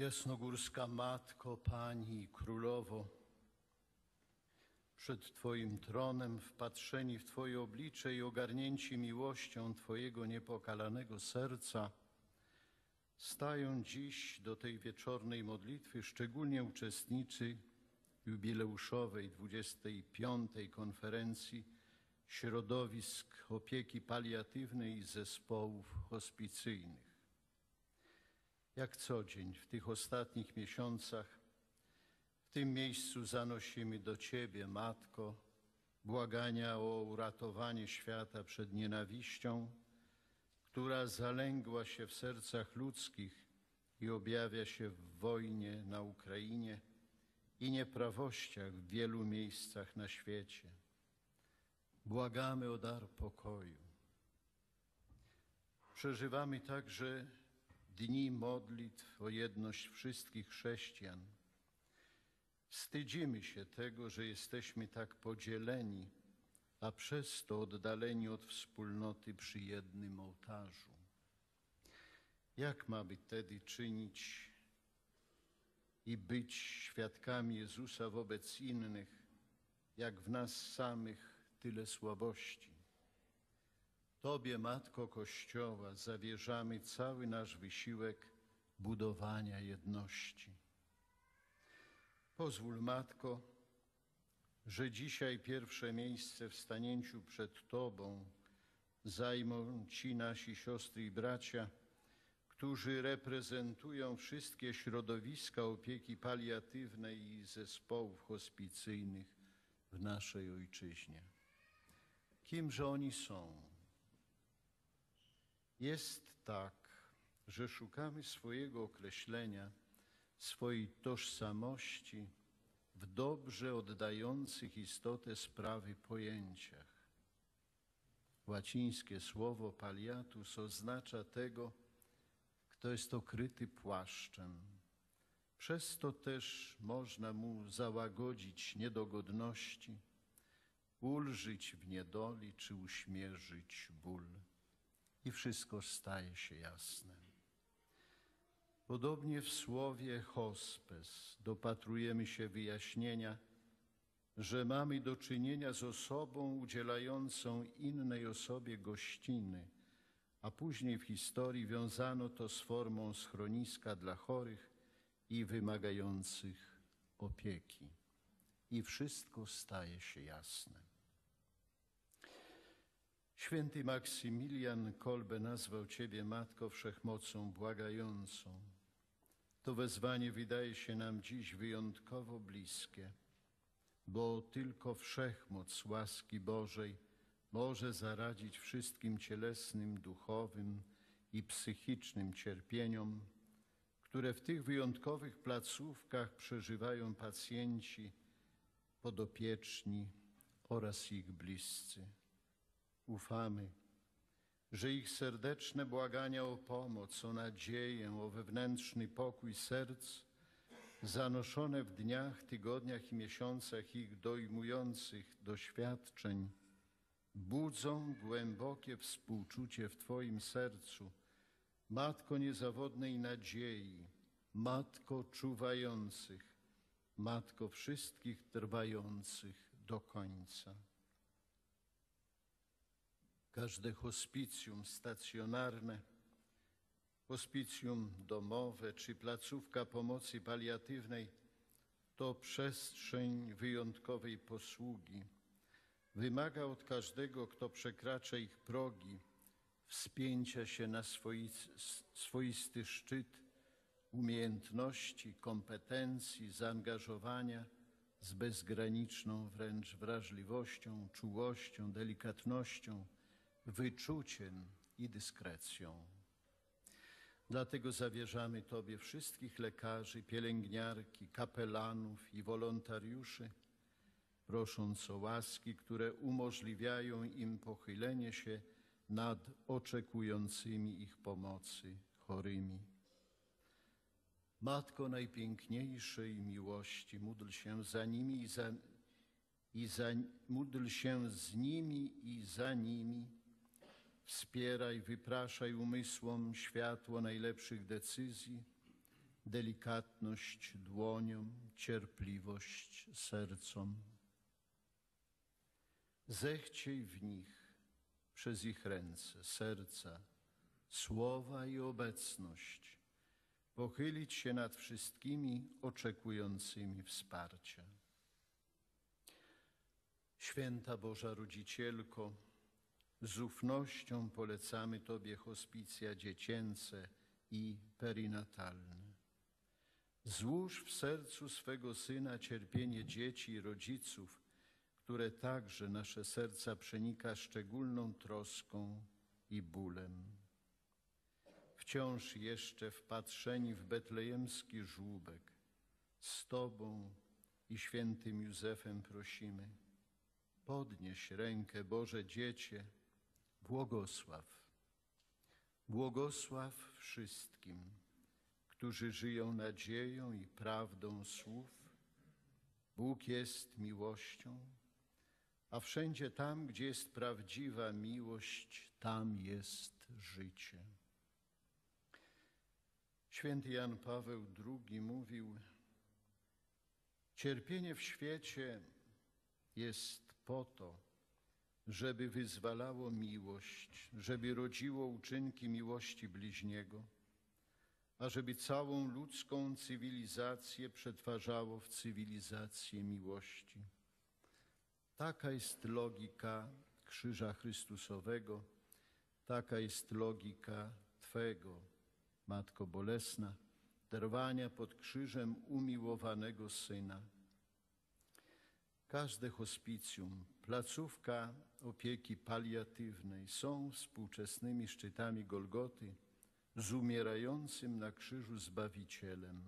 Jasnogórska Matko, Pani i Królowo, przed Twoim tronem, wpatrzeni w Twoje oblicze i ogarnięci miłością Twojego niepokalanego serca, stają dziś do tej wieczornej modlitwy szczególnie uczestnicy jubileuszowej 25. konferencji środowisk opieki paliatywnej i zespołów hospicyjnych. Jak co dzień w tych ostatnich miesiącach w tym miejscu zanosimy do Ciebie, Matko, błagania o uratowanie świata przed nienawiścią, która zalęgła się w sercach ludzkich i objawia się w wojnie na Ukrainie i nieprawościach w wielu miejscach na świecie. Błagamy o dar pokoju. Przeżywamy także dni modlitw o jedność wszystkich chrześcijan. Wstydzimy się tego, że jesteśmy tak podzieleni, a przez to oddaleni od wspólnoty przy jednym ołtarzu. Jak mamy wtedy czynić i być świadkami Jezusa wobec innych, jak w nas samych tyle słabości? Tobie, Matko Kościoła, zawierzamy cały nasz wysiłek budowania jedności. Pozwól, Matko, że dzisiaj pierwsze miejsce w stanięciu przed Tobą zajmą ci nasi siostry i bracia, którzy reprezentują wszystkie środowiska opieki paliatywnej i zespołów hospicyjnych w naszej ojczyźnie. Kimże oni są? Jest tak, że szukamy swojego określenia, swojej tożsamości w dobrze oddających istotę sprawy pojęciach. Łacińskie słowo paliatus oznacza tego, kto jest okryty płaszczem. Przez to też można mu załagodzić niedogodności, ulżyć w niedoli czy uśmierzyć ból i wszystko staje się jasne. Podobnie w słowie hospes dopatrujemy się wyjaśnienia, że mamy do czynienia z osobą udzielającą innej osobie gościny, a później w historii wiązano to z formą schroniska dla chorych i wymagających opieki. I wszystko staje się jasne. Święty Maksymilian Kolbe nazwał Ciebie Matko Wszechmocą błagającą. To wezwanie wydaje się nam dziś wyjątkowo bliskie, bo tylko Wszechmoc łaski Bożej może zaradzić wszystkim cielesnym, duchowym i psychicznym cierpieniom, które w tych wyjątkowych placówkach przeżywają pacjenci, podopieczni oraz ich bliscy. Ufamy, że ich serdeczne błagania o pomoc, o nadzieję, o wewnętrzny pokój serc, zanoszone w dniach, tygodniach i miesiącach ich dojmujących doświadczeń, budzą głębokie współczucie w Twoim sercu, Matko niezawodnej nadziei, Matko czuwających, Matko wszystkich trwających do końca. Każde hospicjum stacjonarne, hospicjum domowe czy placówka pomocy paliatywnej to przestrzeń wyjątkowej posługi. Wymaga od każdego, kto przekracza ich progi, wspięcia się na swoisty szczyt umiejętności, kompetencji, zaangażowania z bezgraniczną wręcz wrażliwością, czułością, delikatnością wyczuciem i dyskrecją. Dlatego zawierzamy Tobie wszystkich lekarzy, pielęgniarki, kapelanów i wolontariuszy, prosząc o łaski, które umożliwiają im pochylenie się nad oczekującymi ich pomocy chorymi. Matko Najpiękniejszej miłości, módl się za nimi i za, i za, módl się z nimi i za nimi Wspieraj, wypraszaj umysłom światło najlepszych decyzji, delikatność dłoniom, cierpliwość sercom. Zechciej w nich przez ich ręce, serca, słowa i obecność pochylić się nad wszystkimi oczekującymi wsparcia. Święta Boża Rodzicielko, z ufnością polecamy Tobie hospicja dziecięce i perinatalne. Złóż w sercu swego Syna cierpienie dzieci i rodziców, które także nasze serca przenika szczególną troską i bólem. Wciąż jeszcze wpatrzeni w betlejemski żłóbek, z Tobą i świętym Józefem prosimy, podnieś rękę Boże Dziecię, błogosław. Błogosław wszystkim, którzy żyją nadzieją i prawdą słów. Bóg jest miłością, a wszędzie tam, gdzie jest prawdziwa miłość, tam jest życie. Święty Jan Paweł II mówił: Cierpienie w świecie jest po to, żeby wyzwalało miłość, żeby rodziło uczynki miłości bliźniego, ażeby całą ludzką cywilizację przetwarzało w cywilizację miłości. Taka jest logika Krzyża Chrystusowego, taka jest logika Twego, Matko Bolesna, darowania pod krzyżem umiłowanego Syna. Każde hospicjum, placówka opieki paliatywnej są współczesnymi szczytami Golgoty z umierającym na krzyżu Zbawicielem.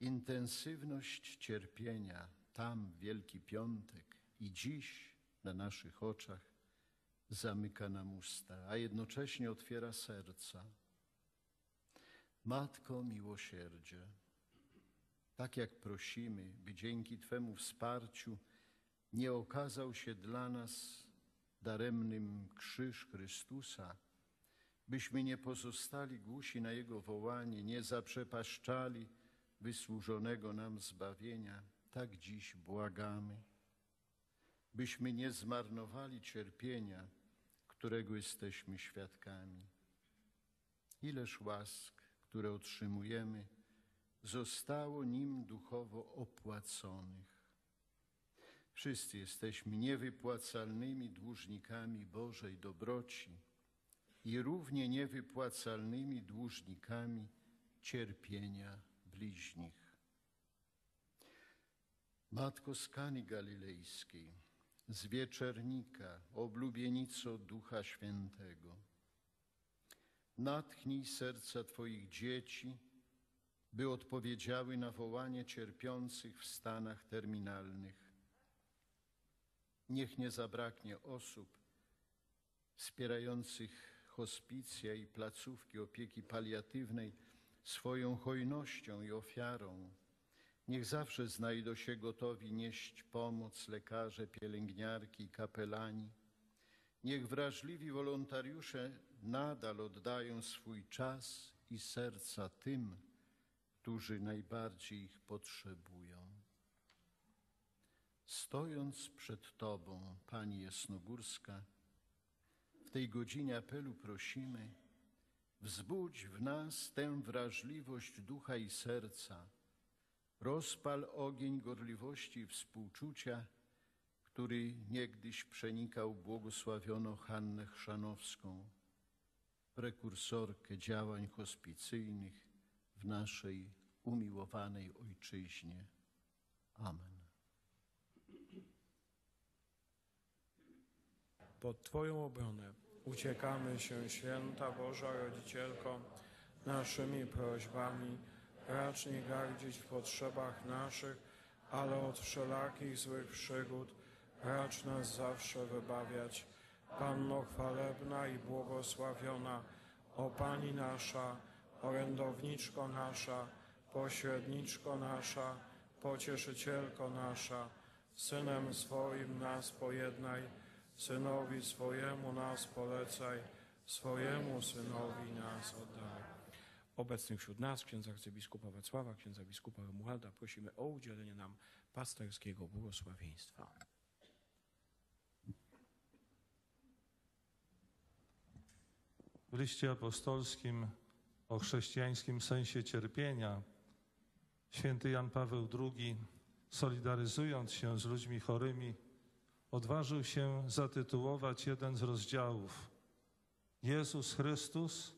Intensywność cierpienia tam w Wielki Piątek i dziś na naszych oczach zamyka nam usta, a jednocześnie otwiera serca. Matko miłosierdzie, tak jak prosimy, by dzięki Twemu wsparciu nie okazał się dla nas daremnym krzyż Chrystusa, byśmy nie pozostali głusi na Jego wołanie, nie zaprzepaszczali wysłużonego nam zbawienia, tak dziś błagamy, byśmy nie zmarnowali cierpienia, którego jesteśmy świadkami. Ileż łask, które otrzymujemy, zostało nim duchowo opłaconych. Wszyscy jesteśmy niewypłacalnymi dłużnikami Bożej dobroci i równie niewypłacalnymi dłużnikami cierpienia bliźnich. Matko z Kani Galilejskiej, z Wieczernika, oblubienico Ducha Świętego, natchnij serca Twoich dzieci, by odpowiedziały na wołanie cierpiących w stanach terminalnych. Niech nie zabraknie osób wspierających hospicja i placówki opieki paliatywnej swoją hojnością i ofiarą. Niech zawsze znajdą się gotowi nieść pomoc lekarze, pielęgniarki i kapelani. Niech wrażliwi wolontariusze nadal oddają swój czas i serca tym, którzy najbardziej ich potrzebują. Stojąc przed Tobą, Pani Jasnogórska, w tej godzinie apelu prosimy, wzbudź w nas tę wrażliwość ducha i serca, rozpal ogień gorliwości i współczucia, który niegdyś przenikał błogosławioną Hannę Chrzanowską, prekursorkę działań hospicyjnych w naszej umiłowanej Ojczyźnie. Amen. Pod Twoją obronę uciekamy się, święta Boża Rodzicielko, naszymi prośbami. Racz nie gardzić w potrzebach naszych, ale od wszelakich złych przygód racz nas zawsze wybawiać. Panno chwalebna i błogosławiona, o Pani nasza, orędowniczko nasza, pośredniczko nasza, pocieszycielko nasza, Synem swoim nas pojednaj, Synowi swojemu nas polecaj, swojemu Synowi nas oddaj. obecnych wśród nas, księdza arcybiskupa Wacława, księdza biskupa Romualda, prosimy o udzielenie nam pasterskiego błogosławieństwa. W liście apostolskim o chrześcijańskim sensie cierpienia święty Jan Paweł II, solidaryzując się z ludźmi chorymi, odważył się zatytułować jeden z rozdziałów Jezus Chrystus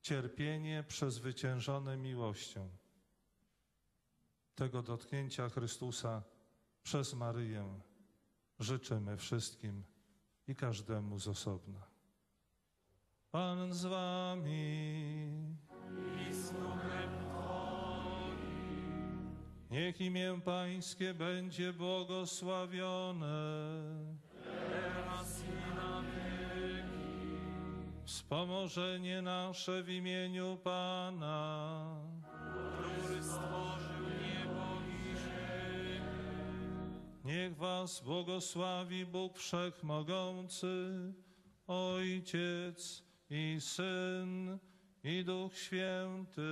cierpienie przezwyciężone miłością. Tego dotknięcia Chrystusa przez Maryję życzymy wszystkim i każdemu z osobna. Pan z wami. Niech imię Pańskie będzie błogosławione. Wspomożenie nasze w imieniu Pana. Niech was błogosławi Bóg Wszechmogący, Ojciec i Syn i Duch Święty.